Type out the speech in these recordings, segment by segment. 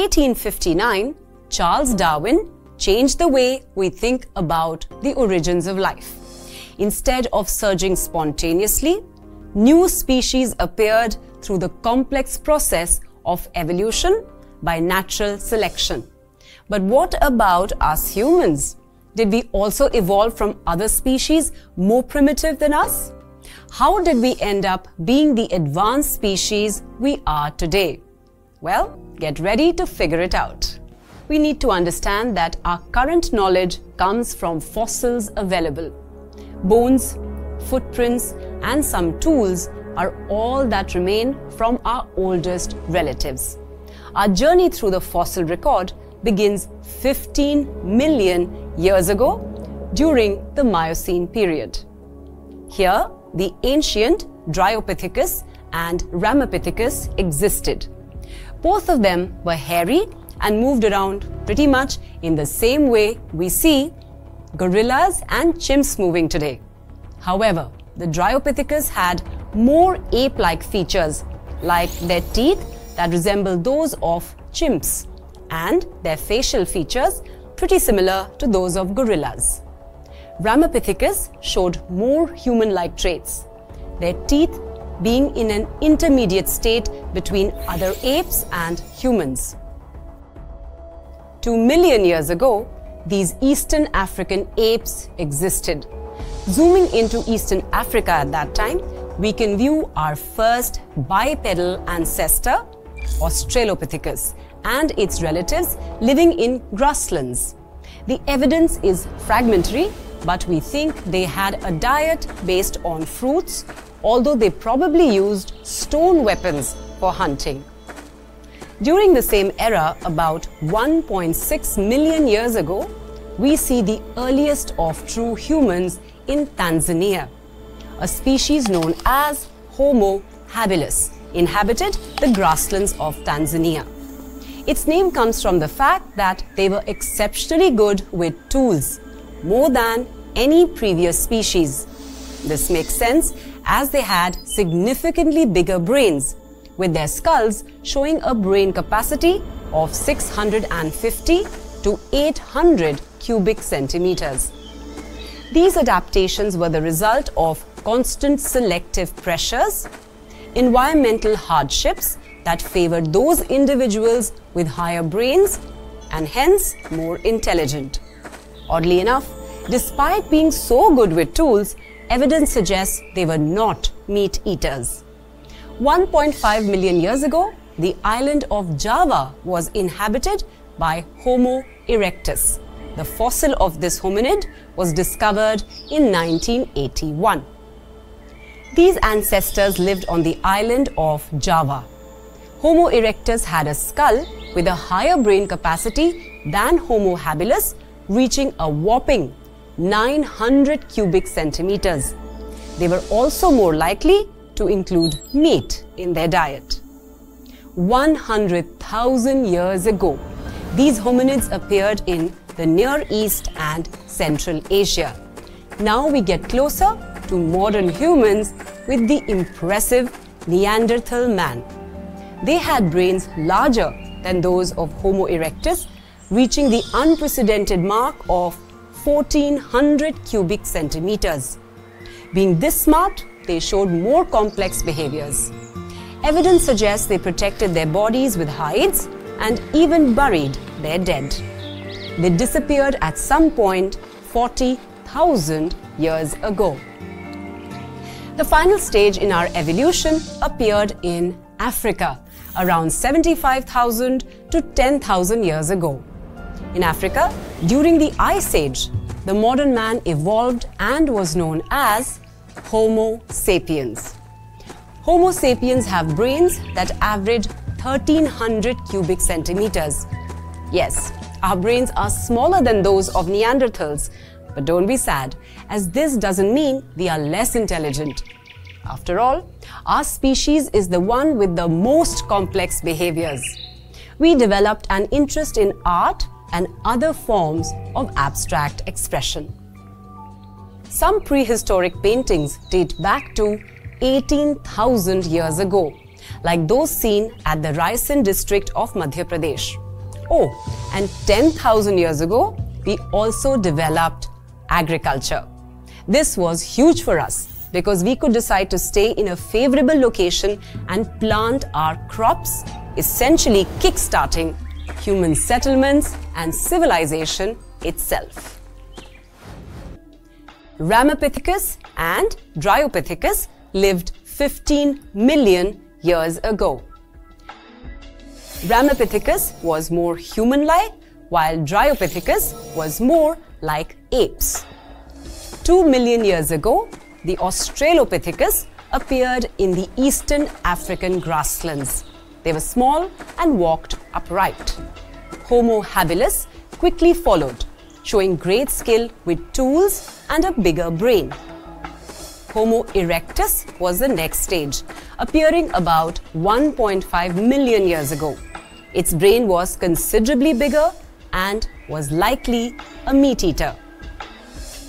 1859, Charles Darwin changed the way we think about the origins of life. Instead of surging spontaneously, new species appeared through the complex process of evolution by natural selection. But what about us humans? Did we also evolve from other species more primitive than us? How did we end up being the advanced species we are today? Well, get ready to figure it out. We need to understand that our current knowledge comes from fossils available. Bones, footprints, and some tools are all that remain from our oldest relatives. Our journey through the fossil record begins 15 million years ago during the Miocene period. Here, the ancient Dryopithecus and Ramapithecus existed. Both of them were hairy and moved around pretty much in the same way we see gorillas and chimps moving today. However, the Dryopithecus had more ape-like features like their teeth that resemble those of chimps and their facial features pretty similar to those of gorillas. Ramapithecus showed more human-like traits, their teeth being in an intermediate state between other apes and humans. Two million years ago, these Eastern African apes existed. Zooming into Eastern Africa at that time, we can view our first bipedal ancestor, Australopithecus, and its relatives living in grasslands. The evidence is fragmentary, but we think they had a diet based on fruits, although they probably used stone weapons for hunting. During the same era, about 1.6 million years ago, we see the earliest of true humans in Tanzania. A species known as Homo habilis inhabited the grasslands of Tanzania. Its name comes from the fact that they were exceptionally good with tools, more than any previous species. This makes sense as they had significantly bigger brains, with their skulls showing a brain capacity of 650 to 800 cubic centimeters. These adaptations were the result of constant selective pressures, environmental hardships, that favored those individuals with higher brains and hence more intelligent. Oddly enough, despite being so good with tools, evidence suggests they were not meat eaters. 1.5 million years ago, the island of Java was inhabited by Homo erectus. The fossil of this hominid was discovered in 1981. These ancestors lived on the island of Java. Homo erectus had a skull with a higher brain capacity than Homo habilis, reaching a whopping 900 cubic centimeters. They were also more likely to include meat in their diet. 100,000 years ago, these hominids appeared in the Near East and Central Asia. Now we get closer to modern humans with the impressive Neanderthal man. They had brains larger than those of Homo erectus, reaching the unprecedented mark of 1400 cubic centimeters. Being this smart, they showed more complex behaviors. Evidence suggests they protected their bodies with hides and even buried their dead. They disappeared at some point 40,000 years ago. The final stage in our evolution appeared in Africa, around 75,000 to 10,000 years ago. In Africa, during the Ice Age, the modern man evolved and was known as Homo sapiens. Homo sapiens have brains that average 1300 cubic centimeters. Yes, our brains are smaller than those of Neanderthals, but don't be sad, as this doesn't mean we are less intelligent. After all, our species is the one with the most complex behaviors. We developed an interest in art and other forms of abstract expression. Some prehistoric paintings date back to 18,000 years ago, like those seen at the Raisen district of Madhya Pradesh. Oh, and 10,000 years ago, we also developed agriculture. This was huge for us because we could decide to stay in a favorable location and plant our crops, essentially kickstarting human settlements and civilization itself. Ramapithecus and Dryopithecus lived 15 million years ago. Ramapithecus was more human-like, while Dryopithecus was more like apes. Two million years ago, the Australopithecus appeared in the eastern African grasslands. They were small and walked upright. Homo habilis quickly followed, showing great skill with tools and a bigger brain. Homo erectus was the next stage, appearing about 1.5 million years ago. Its brain was considerably bigger and was likely a meat eater.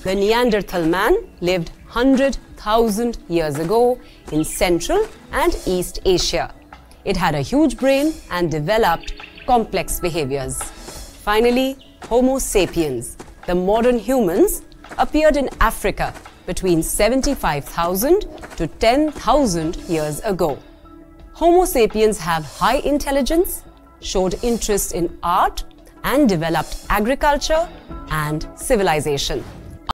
The Neanderthal man lived 100,000 years ago in Central and East Asia. It had a huge brain and developed complex behaviors. Finally, Homo sapiens, the modern humans, appeared in Africa between 75,000 to 10,000 years ago. Homo sapiens have high intelligence, showed interest in art, and developed agriculture and civilization.